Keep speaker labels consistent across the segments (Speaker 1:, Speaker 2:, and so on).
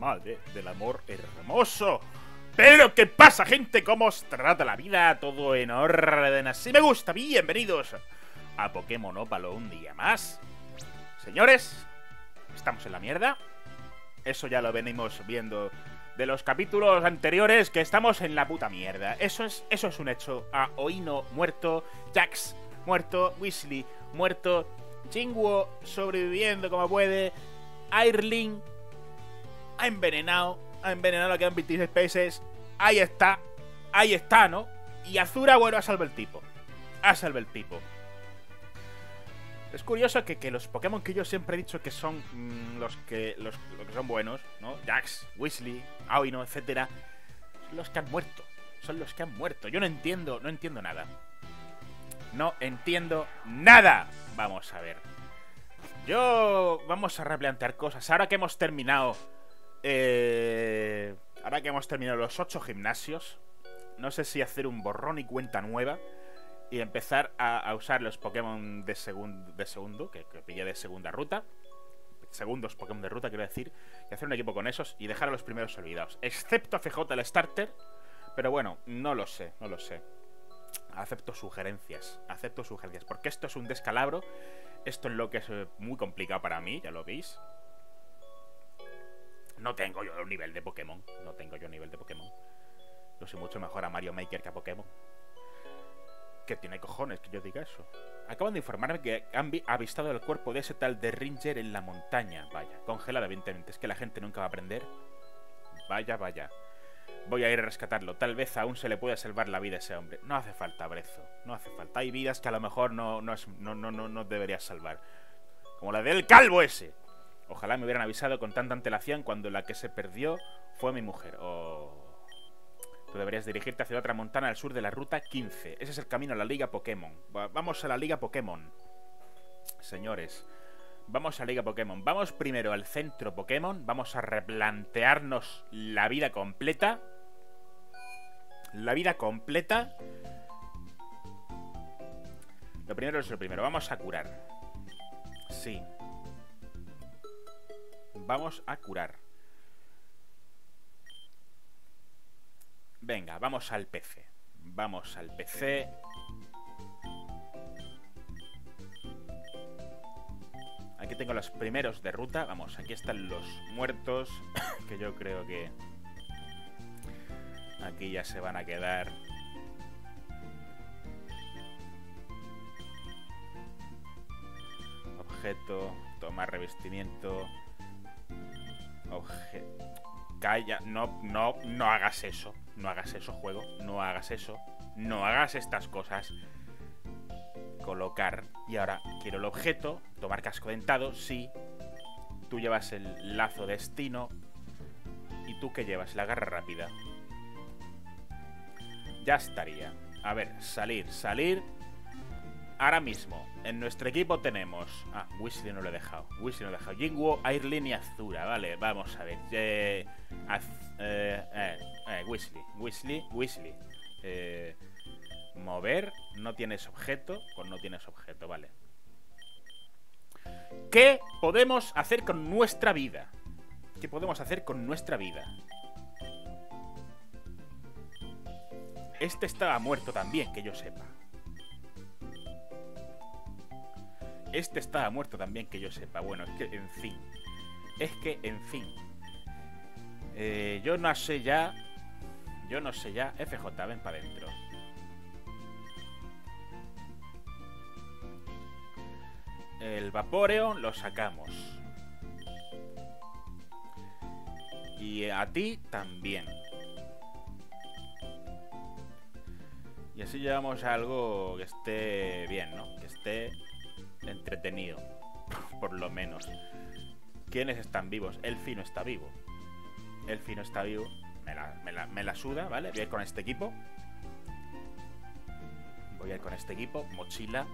Speaker 1: madre del amor hermoso. Pero, ¿qué pasa, gente? ¿Cómo os trata la vida? Todo en orden, así me gusta. Bienvenidos a Pokémon Ópalo un día más. Señores, estamos en la mierda. Eso ya lo venimos viendo de los capítulos anteriores, que estamos en la puta mierda. Eso es, eso es un hecho. A Oino muerto, Jax muerto, Weasley muerto, Jinguo sobreviviendo como puede, Airling ha envenenado, ha envenenado, quedan 26 peces, ahí está, ahí está, ¿no? Y Azura, bueno, ha salvado el tipo, ha salvado el tipo. Es curioso que, los Pokémon que yo siempre he dicho que son mm, los, que, los, que son buenos, ¿no? Jax, Weasley, Aoino, etcétera, son los que han muerto. Son los que han muerto. Yo no entiendo, no entiendo nada. No entiendo nada. Vamos a ver. Yo... Vamos a replantear cosas. Ahora que hemos terminado... Eh, ahora que hemos terminado los ocho gimnasios, no sé si hacer un borrón y cuenta nueva y empezar a, usar los Pokémon de, de segundo, que, que pillé de segunda ruta. Segundos Pokémon de ruta, quiero decir. Y hacer un equipo con esos y dejar a los primeros olvidados. Excepto a FJ el starter. Pero bueno, no lo sé, no lo sé. Acepto sugerencias, acepto sugerencias. Porque esto es un descalabro. Esto es lo que es eh, muy complicado para mí, ya lo veis. No tengo yo nivel de Pokémon. No tengo yo nivel de Pokémon. Yo soy mucho mejor a Mario Maker que a Pokémon. Que tiene cojones que yo diga eso. Acaban de informarme que han avistado el cuerpo de ese tal de Ringer en la montaña. Vaya, congelada evidentemente. Es que la gente nunca va a aprender. Vaya, vaya. Voy a ir a rescatarlo. Tal vez aún se le pueda salvar la vida a ese hombre. No hace falta, Brezo. No hace falta. Hay vidas que a lo mejor no, no, no, no, no deberías salvar. Como la del calvo ese. Ojalá me hubieran avisado con tanta antelación cuando la que se perdió fue mi mujer. Tú deberías dirigirte hacia otra montana al sur de la ruta 15. Ese es el camino a la Liga Pokémon. Vamos a la Liga Pokémon. Señores, vamos a la Liga Pokémon. Vamos primero al centro Pokémon. Vamos a replantearnos la vida completa. La vida completa. Lo primero es lo primero. Vamos a curar. Sí. Vamos a curar. Venga, vamos al PC. Vamos al PC. Aquí tengo los primeros de ruta. Vamos, aquí están los muertos. que yo creo que... Aquí ya se van a quedar. Objeto. Tomar revestimiento. Calla, no, no, no hagas eso. No hagas eso, juego. No hagas eso. No hagas estas cosas. Colocar. Y ahora quiero el objeto. Tomar casco dentado. Sí. Tú llevas el lazo destino. ¿Y tú qué llevas? La garra rápida. Ya estaría. A ver, salir, salir. Ahora mismo, en nuestro equipo tenemos... Ah, Weasley no lo he dejado. Weasley no lo he dejado. Jinguo, Airlin y Azura. Vale, vamos a ver. Eh, eh, eh, eh, Weasley, Weasley, Weasley. Eh, mover, no tienes objeto. Pues no tienes objeto, vale. ¿Qué podemos hacer con nuestra vida? ¿Qué podemos hacer con nuestra vida? Este estaba muerto también, que yo sepa. Este estaba muerto también, que yo sepa. Bueno, es que, en fin. Es que, en fin. Eh, yo no sé ya. Yo no sé ya. FJ, ven para adentro. El Vaporeon lo sacamos. Y a ti también. Y así llevamos algo que esté bien, ¿no? Que esté entretenido. Por lo menos. ¿Quiénes están vivos? El fino está vivo. El fino está vivo. Me la, me la, suda, ¿vale? Voy a ir con este equipo. Voy a ir con este equipo. Mochila.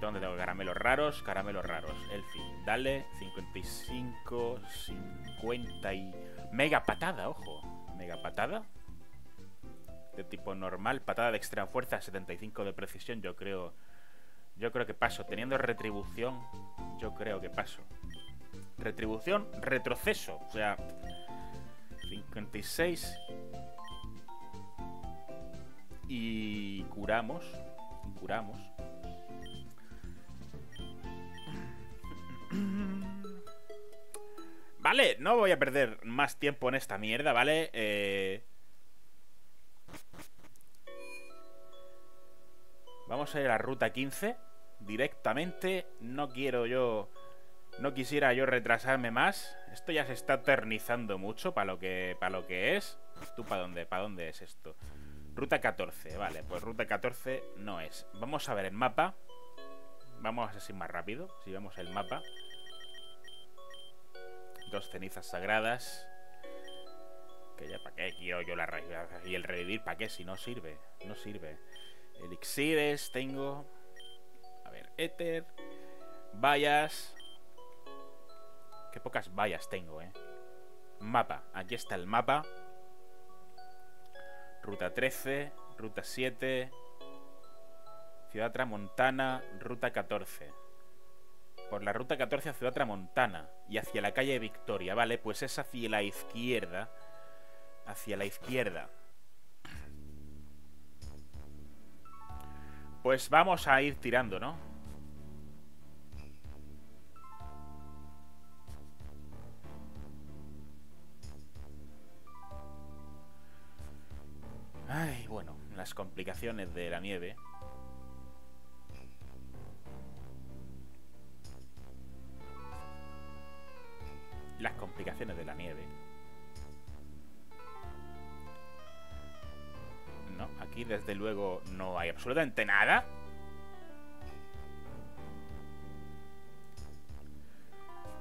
Speaker 1: ¿Dónde tengo caramelos raros? Caramelos raros. El fin. Dale. 55. 50 y... Mega patada, ojo. Mega patada. De tipo normal. Patada de extrema fuerza. 75 de precisión. Yo creo... Yo creo que paso. Teniendo retribución, yo creo que paso. Retribución, retroceso. O sea, 56. Y curamos. Curamos. Vale, no voy a perder más tiempo en esta mierda, ¿vale? Eh... Vamos a ir a la ruta 15 directamente. No quiero yo... No quisiera yo retrasarme más. Esto ya se está eternizando mucho para lo que, para lo que es. ¿Tú para dónde, para dónde es esto? Ruta 14, vale, pues ruta 14 no es. Vamos a ver el mapa. Vamos así más rápido, si vemos el mapa. Dos cenizas sagradas. Que ya para qué quiero yo la y el revivir, ¿para qué? Si no sirve, no sirve. Elixires tengo. Éter. Vallas. Qué pocas vallas tengo, eh. Mapa. Aquí está el mapa. Ruta 13, Ruta 7, Ciudad Tramontana, Ruta 14. Por la Ruta 14 a Ciudad Tramontana y hacia la calle Victoria, ¿vale? Pues es hacia la izquierda. Hacia la izquierda. Pues vamos a ir tirando, ¿no? Las complicaciones de la nieve. Las complicaciones de la nieve. No, aquí desde luego no hay absolutamente nada.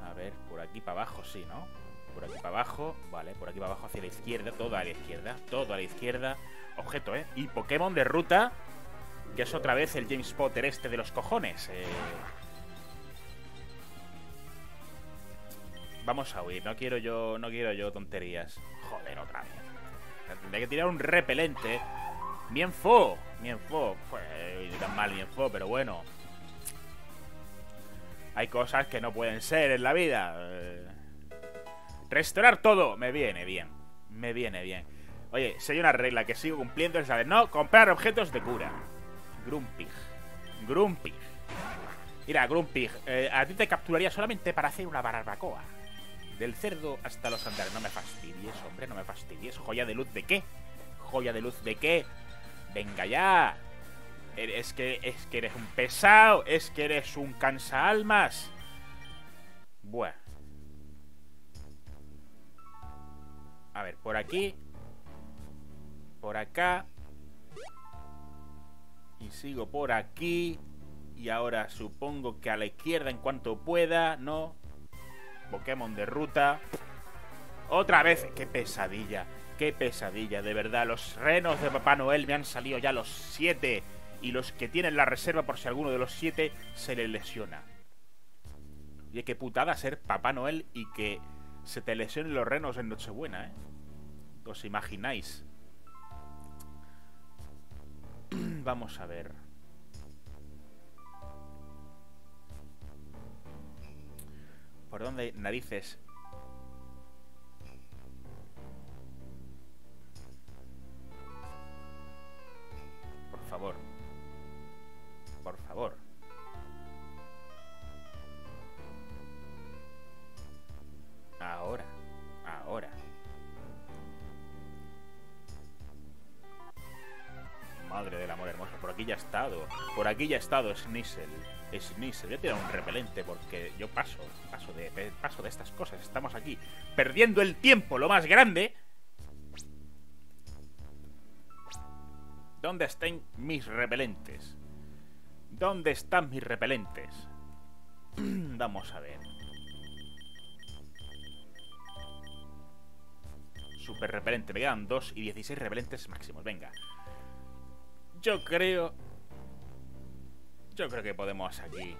Speaker 1: A ver, por aquí para abajo sí, ¿no? Por aquí para abajo, vale, por aquí para abajo hacia la izquierda, todo a la izquierda, todo a la izquierda objeto, ¿eh? Y Pokémon de ruta, que es otra vez el James Potter este de los cojones. Eh... Vamos a huir, no quiero yo, no quiero yo tonterías. Joder, otra vez. Tendría que tirar un repelente. Bien fo, bien fo. Pues tan mal bien fo, pero bueno. Hay cosas que no pueden ser en la vida. Eh, restaurar todo, me viene bien. Me viene bien. Oye, si hay una regla que sigo cumpliendo es de no comprar objetos de cura. Grumpig. Grumpig. Mira, Grumpig, eh, a ti te capturaría solamente para hacer una barbacoa. Del cerdo hasta los andares. No me fastidies, hombre, no me fastidies. ¿Joya de luz de qué? ¿Joya de luz de qué? Venga ya. Es que, es que eres un pesado. Es que eres un cansa almas. Bueno. A ver, por aquí por acá. Y sigo por aquí. Y ahora supongo que a la izquierda en cuanto pueda, ¿no? Pokémon de ruta. Otra vez, qué pesadilla. Qué pesadilla, de verdad. Los renos de Papá Noel me han salido ya los siete. Y los que tienen la reserva por si alguno de los siete se le lesiona. Oye, qué putada ser Papá Noel y que se te lesionen los renos en Nochebuena, ¿eh? ¿Os imagináis? Vamos a ver. ¿Por dónde narices? Por favor. Por favor. Ahora. Ahora. Madre del amor hermoso. Por aquí ya ha estado. Por aquí ya ha estado Snizzle. Snizzle. A tirar un repelente porque yo paso. Paso de, paso de estas cosas. Estamos aquí perdiendo el tiempo, lo más grande. ¿Dónde están mis repelentes? ¿Dónde están mis repelentes? Vamos a ver. Super repelente. Me quedan 2 y 16 repelentes máximos. Venga. Yo creo... Yo creo que podemos aquí.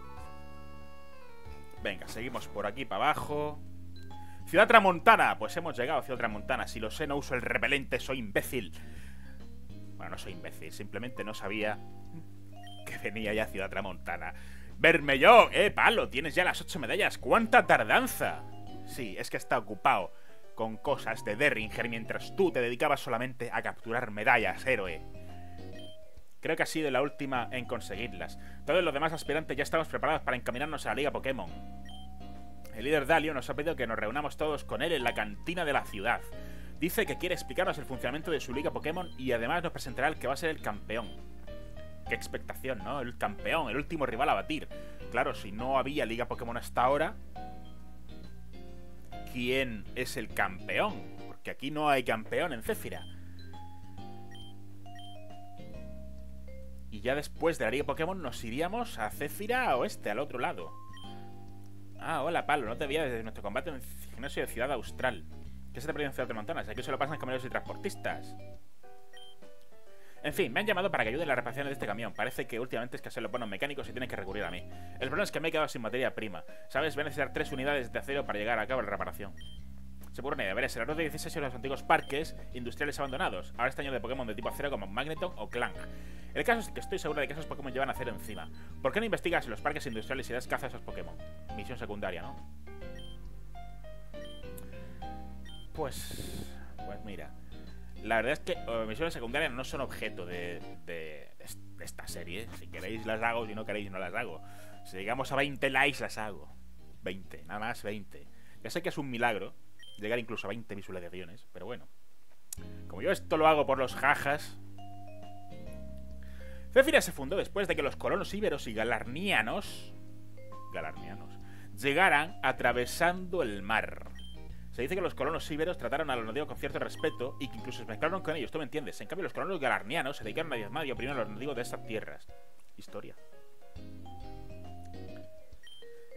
Speaker 1: Venga, seguimos por aquí para abajo. Ciudad Tramontana. Pues hemos llegado a Ciudad Tramontana. Si lo sé, no uso el repelente, soy imbécil. Bueno, no soy imbécil, simplemente no sabía que venía ya Ciudad Tramontana. Yo, eh, palo, tienes ya las ocho medallas. ¿Cuánta tardanza? Sí, es que está ocupado con cosas de Derringer mientras tú te dedicabas solamente a capturar medallas, héroe. Creo que ha sido la última en conseguirlas. Todos los demás aspirantes ya estamos preparados para encaminarnos a la Liga Pokémon. El líder Dalio nos ha pedido que nos reunamos todos con él en la cantina de la ciudad. Dice que quiere explicarnos el funcionamiento de su Liga Pokémon y además nos presentará el que va a ser el campeón. Qué expectación, ¿no? El campeón, el último rival a batir. Claro, si no había Liga Pokémon hasta ahora, ¿quién es el campeón? Porque aquí no hay campeón en Céfira. Y ya después de la Liga Pokémon nos iríamos a Céfira Oeste, al otro lado. Ah, hola Palo, no te veía desde nuestro combate en el gimnasio de Ciudad Austral. ¿Qué se te perdió en Ciudad de Montanas? Aquí se lo pasan camioneros y transportistas. En fin, me han llamado para que ayude en la reparación de este camión. Parece que últimamente es que se lo ponen mecánicos y tienen que recurrir a mí. El problema es que me he quedado sin materia prima. ¿Sabes? Voy a necesitar tres unidades de acero para llegar a cabo la reparación. Se pone de ver, el de 16 y los antiguos parques industriales abandonados. Ahora este año de Pokémon de tipo acero como Magneton o Clank. El caso es que estoy seguro de que esos Pokémon llevan acero encima. ¿Por qué no investigas en los parques industriales y das caza a esos Pokémon? Misión secundaria, ¿no? Pues... Pues mira... La verdad es que uh, misiones secundarias no son objeto de, de, esta serie. Si queréis las hago, si no queréis no las hago. Si llegamos a 20 likes las hago. 20, nada más 20. Ya sé que es un milagro llegar incluso a 20 visualizaciones, pero bueno. Como yo esto lo hago por los jajas... Cefira se fundó después de que los colonos íberos y galarnianos... Galarnianos... Llegaran atravesando el mar. Se dice que los colonos íberos trataron a los nativos con cierto respeto y que incluso se mezclaron con ellos, ¿tú me entiendes? En cambio, los colonos galarnianos se dedicaron a diezmar y oprimir a los nativos de estas tierras. Historia.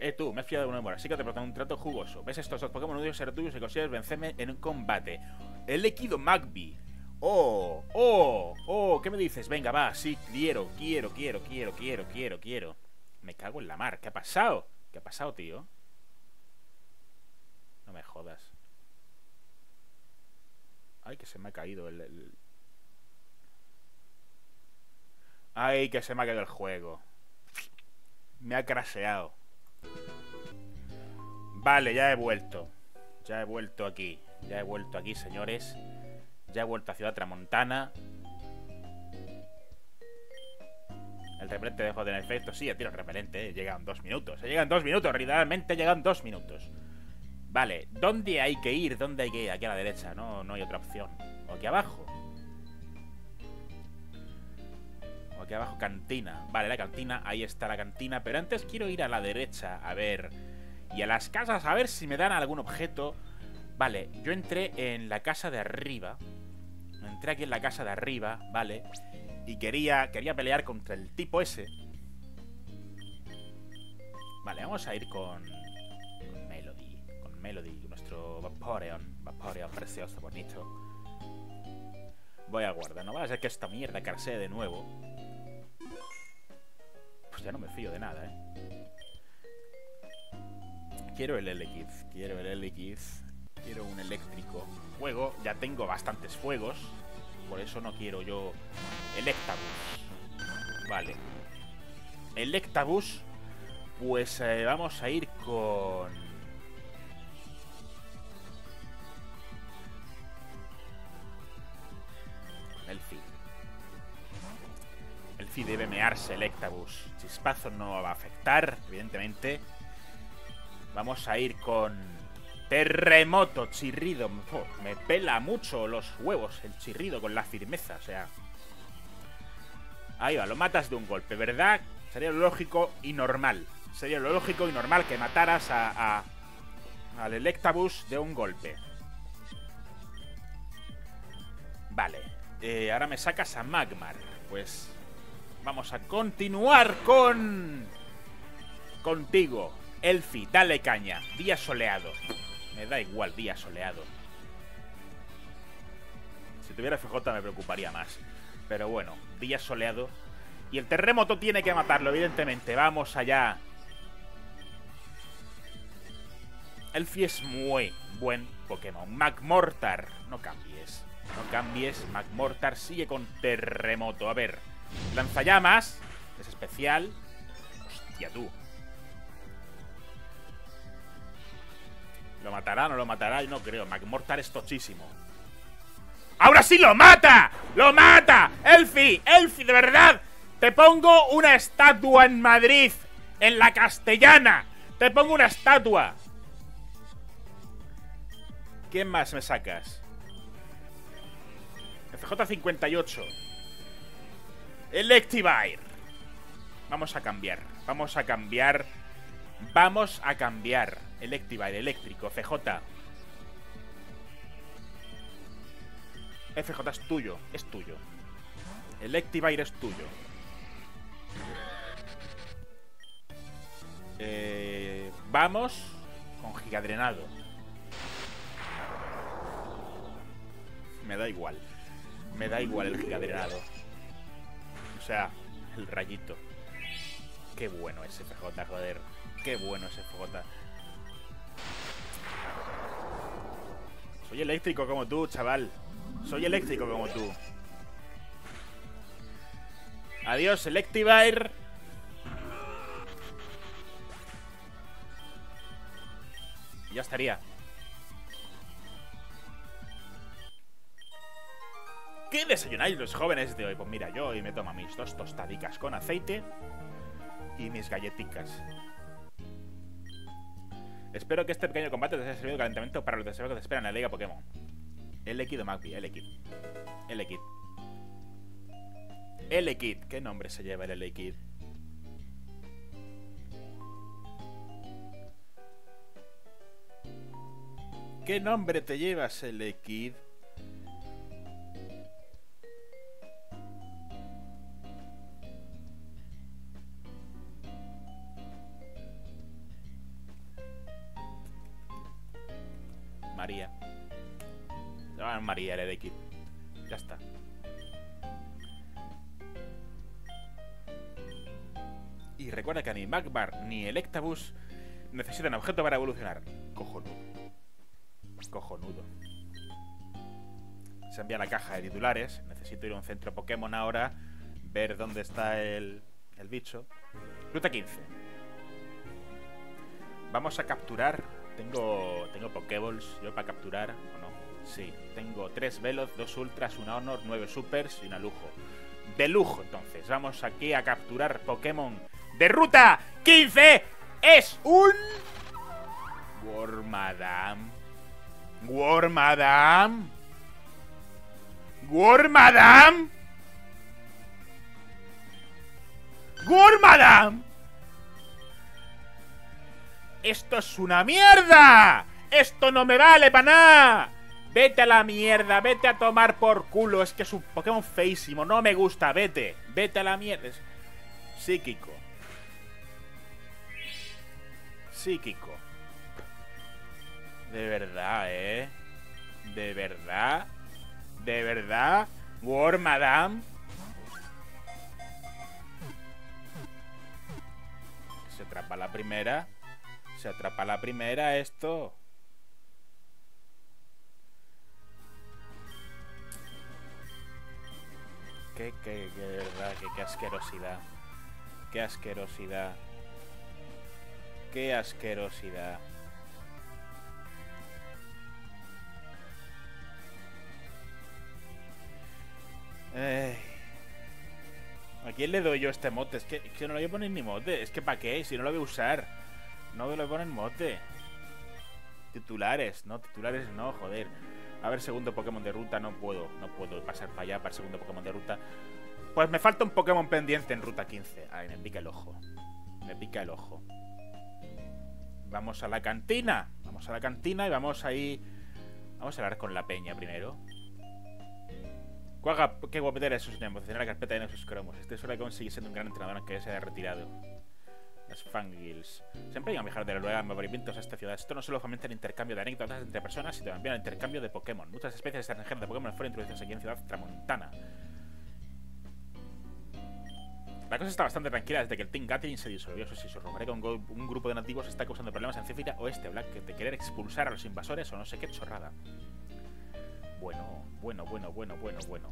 Speaker 1: Eh, tú, me has fiado de una memoria, así que te propongo un trato jugoso. ¿Ves estos dos Pokémon? Uno ser tuyos y consigues vencerme en un combate. El Equido Magby. Oh, oh, oh, ¿qué me dices? Venga, va, sí, quiero, quiero, quiero, quiero, quiero, quiero, quiero. Me cago en la mar, ¿qué ha pasado? ¿Qué ha pasado, tío? No me jodas. Ay, que se me ha caído el, Ay, que se me ha caído el juego. Me ha craseado. Vale, ya he vuelto. Ya he vuelto aquí. Ya he vuelto aquí, señores. Ya he vuelto a Ciudad Tramontana. El repelente dejó de tener efecto. Sí, tiro el repelente. Eh. Llegan dos minutos. Eh, llegan dos minutos. Realmente llegan dos minutos. Vale, ¿dónde hay que ir? ¿Dónde hay que ir? Aquí a la derecha, no, no hay otra opción. O aquí abajo. Abajo, cantina. Vale, la cantina, ahí está la cantina. Pero antes quiero ir a la derecha, a ver... Y a las casas, a ver si me dan algún objeto. Vale, yo entré en la casa de arriba. Entré aquí en la casa de arriba, vale. Y quería, quería pelear contra el tipo ese. Vale, vamos a ir con Melody, nuestro Vaporeon. Vaporeon precioso, bonito. Voy a guardar, no va a ser que esta mierda carsee de nuevo. Ya no me fío de nada, ¿eh? Quiero el Elekid, quiero el Elekid, quiero un eléctrico. Fuego, ya tengo bastantes fuegos, por eso no quiero yo Electabuzz. Vale. Electabuzz, pues eh, vamos a ir con Elfi debe mearse Electabuzz. Chispazo no va a afectar, evidentemente. Vamos a ir con... Terremoto, chirrido. me pela mucho los huevos el chirrido con la firmeza, o sea... Ahí va, lo matas de un golpe, ¿verdad? Sería lo lógico y normal. Sería lo lógico y normal que mataras a, al Electabuzz de un golpe. Vale. Eh, ahora me sacas a Magmar. Pues Vamos a continuar con... Contigo. Elfi, dale caña. Día soleado. Me da igual día soleado. Si tuviera FJ me preocuparía más. Pero bueno, día soleado. Y el terremoto tiene que matarlo, evidentemente. Vamos allá. Elfi es muy buen Pokémon. Magmortar. No cambies. No cambies. Magmortar sigue con terremoto. A ver. Lanzallamas. Es especial. Hostia, tú. ¿Lo matará? ¿No lo matará? Yo no creo. McMortar es tochísimo. ¡Ahora sí lo mata! ¡Lo mata! ¡Elfi! ¡Elfi, de verdad! Te pongo una estatua en Madrid. En la castellana. Te pongo una estatua. ¿Quién más me sacas? FJ58. Electivire. Vamos a cambiar. Vamos a cambiar. Vamos a cambiar. Electivire, eléctrico, FJ. FJ es tuyo, es tuyo. Electivire es tuyo. Eh, vamos con gigadrenado. Me da igual. Me da igual el gigadrenado. Sea, el rayito. Qué bueno ese FJ, joder. Qué bueno ese FJ. Soy eléctrico como tú, chaval. Soy eléctrico como tú. Adiós, Electivire. Ya estaría. ¿Qué desayunáis los jóvenes de hoy? Pues mira, yo hoy me tomo mis dos tostadicas con aceite y mis galletitas. Espero que este pequeño combate te haya servido de calentamiento para los deseos que te esperan en la Liga Pokémon. Elekid o Magpie, Elekid. Elekid. Elekid. ¿Qué nombre se lleva el Elekid? ¿Qué nombre te llevas, Elekid? Ni Electabuzz necesitan objeto para evolucionar. Cojonudo. Cojonudo. Se envía la caja de titulares. Necesito ir a un centro Pokémon ahora. Ver dónde está el, el bicho. Ruta 15. Vamos a capturar. Tengo. Tengo Pokéballs yo para capturar. ¿O no? Sí. Tengo 3 Veloz, 2 Ultras, una Honor, 9 Supers y una Lujo. De lujo, entonces. Vamos aquí a capturar Pokémon de ruta 15. Es un. Wormadam. Wormadam. Wormadam. Wormadam. ¡Esto es una mierda! ¡Esto no me vale para nada! Vete a la mierda, vete a tomar por culo. Es que es un Pokémon feísimo, no me gusta, vete. Vete a la mierda. Psíquico. Psíquico. De verdad, ¿eh? De verdad. De verdad. War Madame. Se atrapa la primera. Se atrapa la primera esto. Qué, qué, qué, de verdad, qué, qué asquerosidad. Qué asquerosidad. Qué asquerosidad. Ey. ¿A quién le doy yo este mote? Es que, no le voy a poner ni mote. Es que ¿para qué? Si no lo voy a usar. No me lo ponen mote. Titulares, no, titulares no, joder. A ver, segundo Pokémon de ruta, no puedo. No puedo pasar para allá para el segundo Pokémon de ruta. Pues me falta un Pokémon pendiente en ruta 15. Ay, me pica el ojo. Me pica el ojo. Vamos a la cantina. Vamos a la cantina y vamos ahí. Vamos a hablar con la peña primero. Cuaga, qué guapetera es sus tenemos. la carpeta de esos cromos. Este suele conseguir siendo un gran entrenador aunque se haya retirado. Las fangirls. Siempre hay a viajar de lugar movimientos a esta ciudad. Esto no solo fomenta el intercambio de anécdotas entre personas, sino también el intercambio de Pokémon. Muchas especies extranjeras de Pokémon fueron introducidas aquí en Ciudad Tramontana. La cosa está bastante tranquila desde que el Team Gatling se disolvió. Eso sí, se rumorea que un, grupo de nativos está causando problemas en Cefira Oeste Black de querer expulsar a los invasores o no sé qué chorrada. Bueno, bueno, bueno, bueno, bueno, bueno.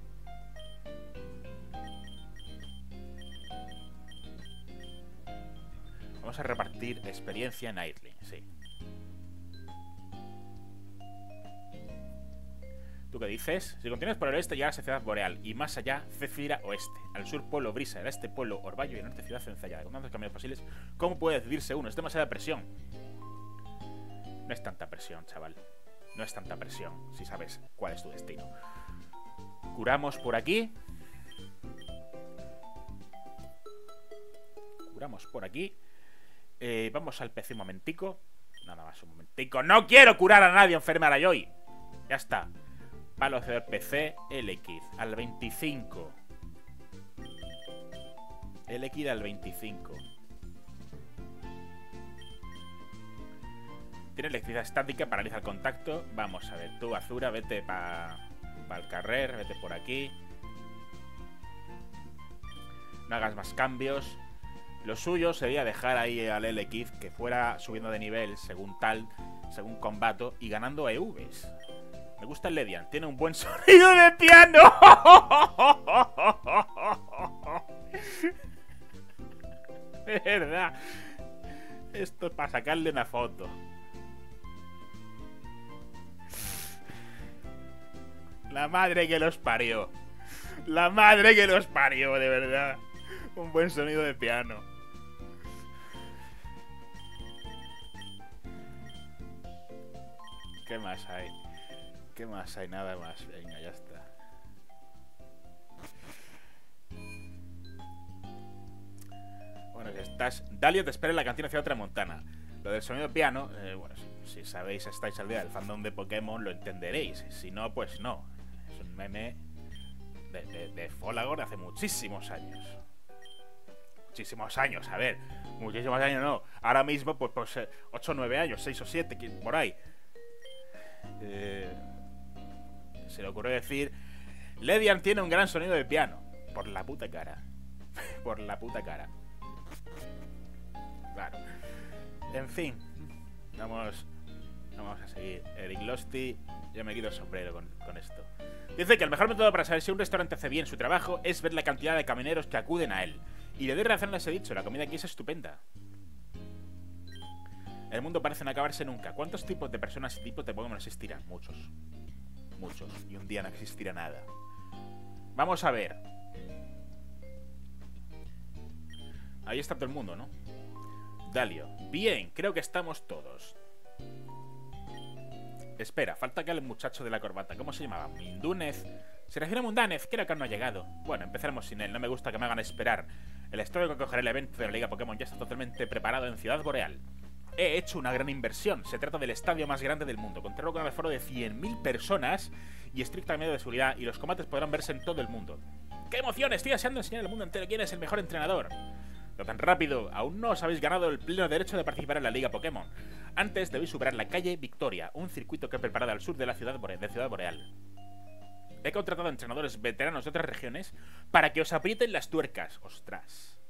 Speaker 1: Vamos a repartir experiencia en Airling, sí. Qué dices? Si continúas por el oeste llegarás a Ciudad Boreal y más allá Cefira Oeste. Al sur Pueblo Brisa, al este Pueblo Orballo y al norte Ciudad Enzallada. Con tantos caminos posibles, ¿cómo puede decidirse uno? Es demasiada presión. No es tanta presión, chaval. No es tanta presión, si sabes cuál es tu destino. Curamos por aquí. Curamos por aquí. Eh, vamos al PC un momentico. Nada más, un momentico. ¡No quiero curar a nadie, enfermar a! Ya está. Palo del PC, LX, al 25. LX al 25. Tiene electricidad estática, paraliza el contacto. Vamos a ver, tú, Azura, vete para pa el carrer, vete por aquí. No hagas más cambios. Lo suyo sería dejar ahí al LX que fuera subiendo de nivel según tal, según combato y ganando EVs. Me gusta el Ledian, tiene un buen sonido de piano. De verdad. Esto es para sacarle una foto. La madre que los parió. La madre que los parió, de verdad. Un buen sonido de piano. ¿Qué más hay? ¿Qué más hay? Nada más. Venga, ya está. Bueno, estás... Dalio te espera en la cantina hacia otra montana. Lo del sonido piano, eh, bueno, si, sabéis, estáis al día del fandom de Pokémon, lo entenderéis. Si no, pues no. Es un meme de, de, de Folagor de hace muchísimos años. Muchísimos años, a ver. Muchísimos años no. Ahora mismo, pues, pues 8 o 9 años, 6 o 7, por ahí. Eh, se le ocurrió decir... Ledian tiene un gran sonido de piano. Por la puta cara. por la puta cara. Claro. En fin. Vamos. Vamos a seguir. Eric Losty. Yo me quito el sombrero con, con, esto. Dice que el mejor método para saber si un restaurante hace bien su trabajo es ver la cantidad de camineros que acuden a él. Y le doy razón a ese dicho, la comida aquí es estupenda. El mundo parece no acabarse nunca. ¿Cuántos tipos de personas y tipos de Pokémon existirán? Muchos. Muchos. Y un día no existirá nada. Vamos a ver. Ahí está todo el mundo, ¿no? Dalio. Bien, creo que estamos todos. Espera, falta que el muchacho de la corbata. ¿Cómo se llamaba? Mindúnez. Se refiere a Mundánez, creo que aún no ha llegado. Bueno, empezaremos sin él, no me gusta que me hagan esperar. El estudio que cogerá el evento de la Liga Pokémon ya está totalmente preparado en Ciudad Boreal. He hecho una gran inversión. Se trata del estadio más grande del mundo. Contarlo con un aforo de 100.000 personas y estricta medida de seguridad y los combates podrán verse en todo el mundo. ¡Qué emoción! Estoy deseando enseñar al mundo entero quién es el mejor entrenador. No tan rápido, aún no os habéis ganado el pleno derecho de participar en la Liga Pokémon. Antes debéis superar la calle Victoria, un circuito que he preparado al sur de la ciudad de Ciudad Boreal. He contratado a entrenadores veteranos de otras regiones para que os aprieten las tuercas. ¡Ostras!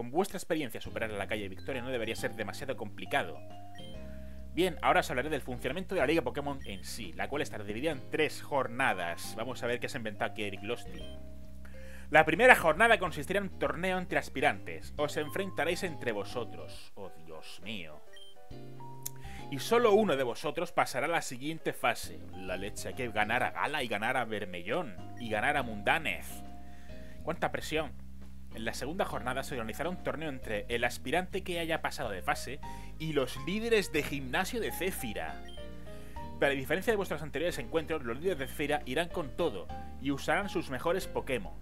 Speaker 1: Con vuestra experiencia superar la calle Victoria no debería ser demasiado complicado. Bien, ahora os hablaré del funcionamiento de la Liga Pokémon en sí, la cual estará dividida en tres jornadas. Vamos a ver qué se ha inventado aquí Eric Losty. La primera jornada consistirá en un torneo entre aspirantes. Os enfrentaréis entre vosotros. Oh, Dios mío. Y solo uno de vosotros pasará a la siguiente fase. La leche, hay que ganar a Gala y ganar a Bermellón. Y ganar a Mundánez. ¡Cuánta presión! En la segunda jornada se organizará un torneo entre el aspirante que haya pasado de fase y los líderes de gimnasio de Céfira. Pero a diferencia de vuestros anteriores encuentros, los líderes de Céfira irán con todo y usarán sus mejores Pokémon.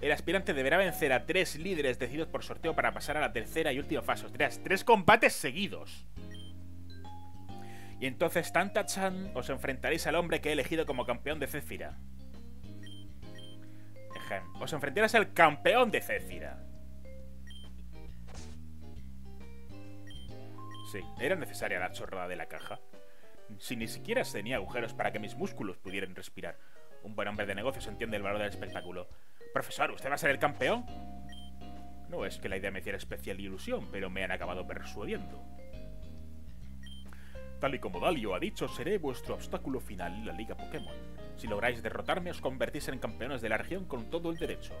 Speaker 1: El aspirante deberá vencer a tres líderes decididos por sorteo para pasar a la tercera y última fase. Ostras, tres combates seguidos. Y entonces Tanta-chan os enfrentaréis al hombre que he elegido como campeón de Céfira. Os enfrentaréis al campeón de Céfira. Sí, era necesaria la chorrada de la caja. Si ni siquiera tenía agujeros para que mis músculos pudieran respirar. Un buen hombre de negocios entiende el valor del espectáculo. Profesor, ¿usted va a ser el campeón? No es que la idea me hiciera especial ilusión, pero me han acabado persuadiendo. Tal y como Dalio ha dicho, seré vuestro obstáculo final en la Liga Pokémon. Si lográis derrotarme, os convertís en campeones de la región con todo el derecho.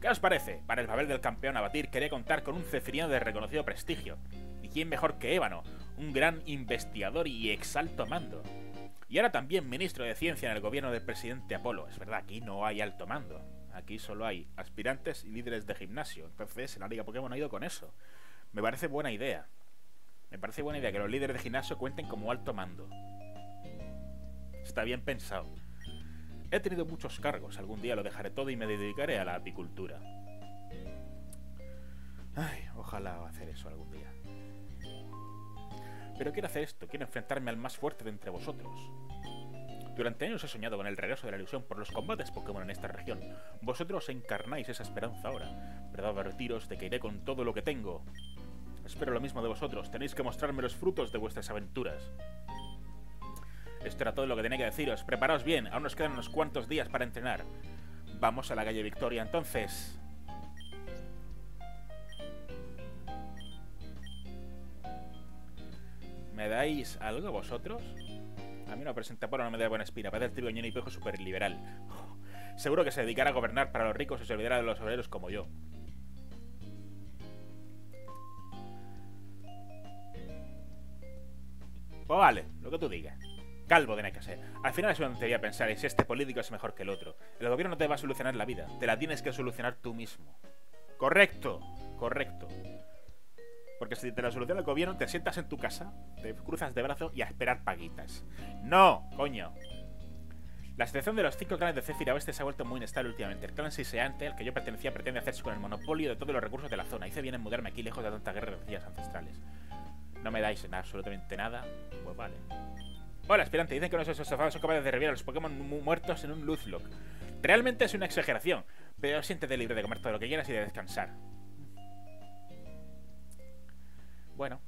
Speaker 1: ¿Qué os parece? Para el papel del campeón a batir, quería contar con un cefiriano de reconocido prestigio. ¿Y quién mejor que Ébano? un gran investigador y exalto mando. Y ahora también ministro de Ciencia en el gobierno del presidente Apolo. Es verdad, aquí no hay alto mando. Aquí solo hay aspirantes y líderes de gimnasio. Entonces, en la Liga Pokémon ha ido con eso. Me parece buena idea. Me parece buena idea que los líderes de gimnasio cuenten como alto mando. Está bien pensado. He tenido muchos cargos. Algún día lo dejaré todo y me dedicaré a la apicultura. Ay, ojalá hacer eso algún día. Pero quiero hacer esto, quiero enfrentarme al más fuerte de entre vosotros. Durante años he soñado con el regreso de la ilusión por los combates Pokémon en esta región. Vosotros encarnáis esa esperanza ahora. ¿Verdad? Advertiros de que iré con todo lo que tengo. Espero lo mismo de vosotros. Tenéis que mostrarme los frutos de vuestras aventuras. Esto era todo lo que tenía que deciros. Preparaos bien, aún nos quedan unos cuantos días para entrenar. Vamos a la calle Victoria entonces. ¿Me dais algo vosotros? A mí no presenta por no me da buena espina. Parece el tribuñón y pejo súper liberal. seguro que se dedicará a gobernar para los ricos y se olvidará de los obreros como yo. Pues vale, lo que tú digas. Calvo que ser. Al final es una tontería pensar si este político es mejor que el otro. El gobierno no te va a solucionar la vida. Te la tienes que solucionar tú mismo. Correcto, correcto. Porque si te la soluciona el gobierno, te sientas en tu casa, te cruzas de brazo y a esperar paguitas. ¡No! ¡Coño! La situación de los cinco clanes de Zephyr Oeste se ha vuelto muy inestable últimamente. El clan Siseante, al que yo pertenecía, pretende hacerse con el monopolio de todos los recursos de la zona. Hice bien en mudarme aquí lejos de tanta guerra de ancestrales. No me dais en absolutamente nada. Pues vale. Hola, aspirante. Dicen que nuestros sofados son capaces de revivir a los Pokémon muertos en un Luzlock. Realmente es una exageración, pero siéntete libre de comer todo lo que quieras y de descansar. Bueno.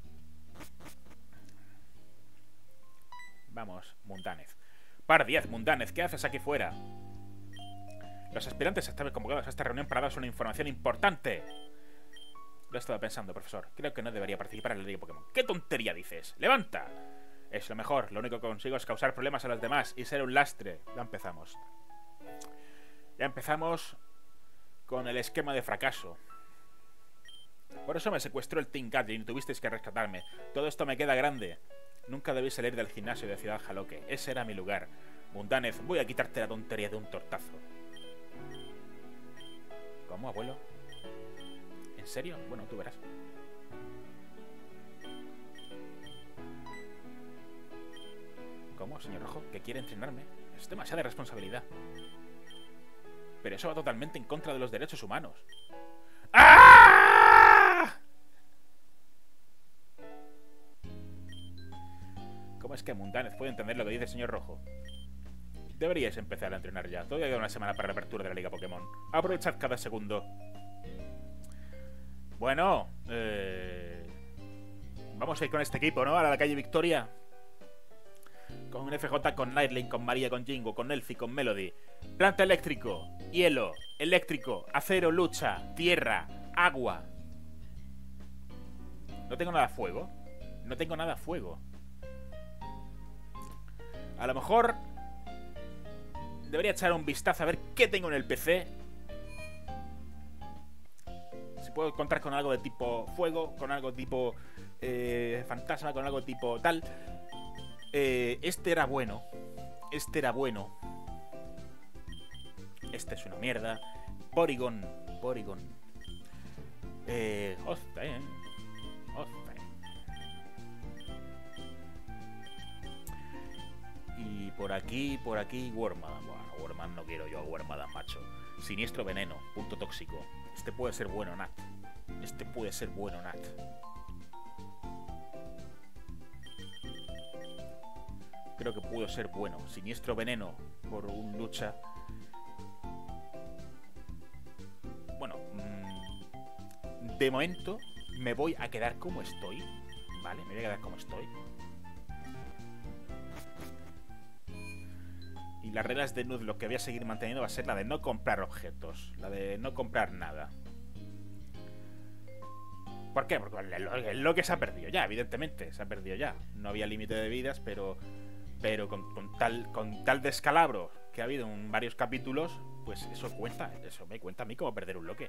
Speaker 1: Vamos, Mundanez. Par 10, Mundanez, ¿qué haces aquí fuera? Los aspirantes están convocados a esta reunión para daros una información importante. Lo he estado pensando, profesor. Creo que no debería participar en la Liga Pokémon. ¿Qué tontería dices? ¡Levanta! Es lo mejor. Lo único que consigo es causar problemas a los demás y ser un lastre. Ya empezamos. Ya empezamos con el esquema de fracaso. Por eso me secuestró el Team Gathering y tuvisteis que rescatarme. Todo esto me queda grande. Nunca debéis salir del gimnasio de Ciudad Jaloque. Ese era mi lugar. Mundanez, voy a quitarte la tontería de un tortazo. ¿Cómo, abuelo? ¿En serio? Bueno, tú verás. ¿Cómo, señor Rojo? ¿Que quiere entrenarme? Es demasiada responsabilidad. Pero eso va totalmente en contra de los derechos humanos. ¡Ah! ¿Cómo es que Mundanez puede entender lo que dice señor Rojo? Deberíais empezar a entrenar ya. Todavía queda una semana para la apertura de la Liga Pokémon. Aprovechad cada segundo. Bueno, eh... Vamos a ir con este equipo, ¿no? A la calle Victoria. Con FJ, con Nightling, con María, con Jingo, con Elfie, con Melody. Planta eléctrico, hielo, eléctrico, acero, lucha, tierra, agua. No tengo nada fuego. No tengo nada fuego. A lo mejor debería echar un vistazo a ver qué tengo en el PC. Si puedo encontrar con algo de tipo fuego, con algo tipo eh, fantasma, con algo tipo tal. Eh, este era bueno. Este era bueno. Este es una mierda. Porygon. Porygon. Eh, hostia, eh. Y por aquí, por aquí, Wormadam. Bueno, Wormadam no quiero yo a Wormadam, macho. Siniestro veneno, punto tóxico. Este puede ser bueno, Nat. Este puede ser bueno, Nat. Creo que pudo ser bueno. Siniestro veneno por un lucha. Bueno, mm, de momento me voy a quedar como estoy. ¿Vale? Me voy a quedar como estoy. Y las reglas de Nud lo que voy a seguir manteniendo va a ser la de no comprar objetos, la de no comprar nada. ¿Por qué? Porque lo, que se ha perdido ya, evidentemente, se ha perdido ya. No había límite de vidas, pero pero con, tal con tal descalabro que ha habido en varios capítulos, pues eso cuenta, eso me cuenta a mí como perder un bloque.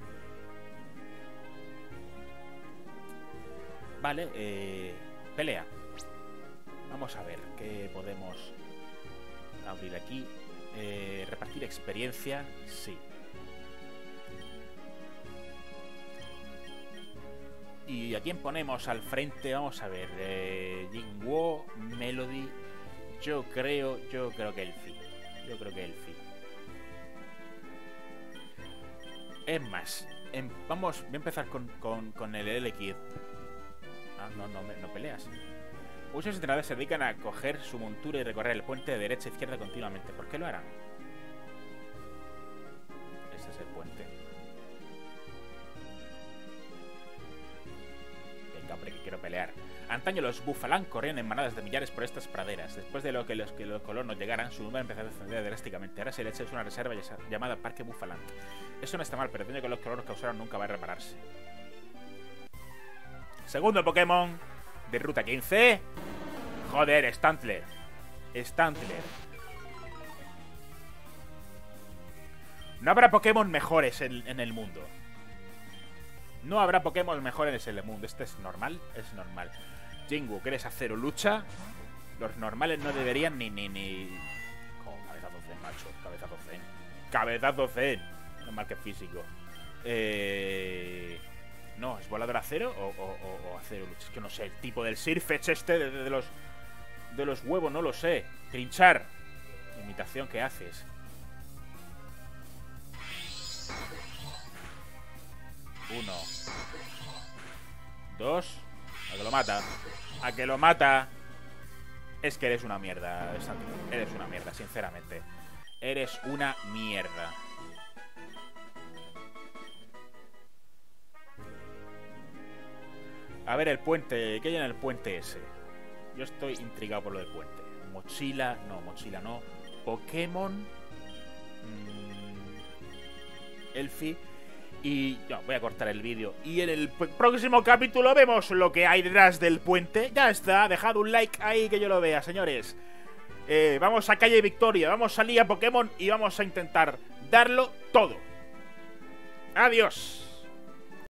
Speaker 1: Vale, eh, pelea. Vamos a ver qué podemos abrir aquí. Eh, repartir experiencia, sí. ¿Y a quién ponemos al frente? Vamos a ver. Eh, Jingwo, Melody. Yo creo, yo creo que Elfie. Yo creo que Elfie. Es más, em, vamos, voy a empezar con, con, el L-Kid. Ah, no, no, no peleas. Muchos entrenadores se dedican a coger su montura y recorrer el puente de derecha a izquierda continuamente. ¿Por qué lo harán? Este es el puente. Venga, hombre, que quiero pelear. Antaño los bufalán corrían en manadas de millares por estas praderas. Después de lo que los, que los colonos llegaran, su número empezó a descender drásticamente. Ahora se le echa una reserva llamada Parque Bufalán. Eso no está mal, pero el que los colonos causaron nunca va a repararse. Segundo Pokémon de Ruta 15. Joder, Stantler. Stantler. No habrá Pokémon mejores en, en el mundo. No habrá Pokémon mejores en el mundo. Este es normal, es normal. Jingu, ¿quieres hacer lucha? Los normales no deberían ni, ni, ni... Como cabezazo zen, macho. Cabezazo zen. Cabezazo zen. No mal que físico. Eh... No, ¿es volador acero o, o, acero lucha? Es que no sé, el tipo del Sirfetch este de, los... De los huevos, no lo sé. Trinchar. Imitación que haces. Uno. Dos. A que lo mata. A que lo mata. Es que eres una mierda, Eres una mierda, sinceramente. Eres una mierda. A ver el puente. ¿Qué hay en el puente ese? Yo estoy intrigado por lo del puente. Mochila. No, mochila no. Pokémon. Mmm, Elfi. Y yo voy a cortar el vídeo. Y en el próximo capítulo vemos lo que hay detrás del puente. Ya está, dejad un like ahí que yo lo vea, señores. Eh, vamos a Calle Victoria, vamos a Liga Pokémon y vamos a intentar darlo todo. Adiós.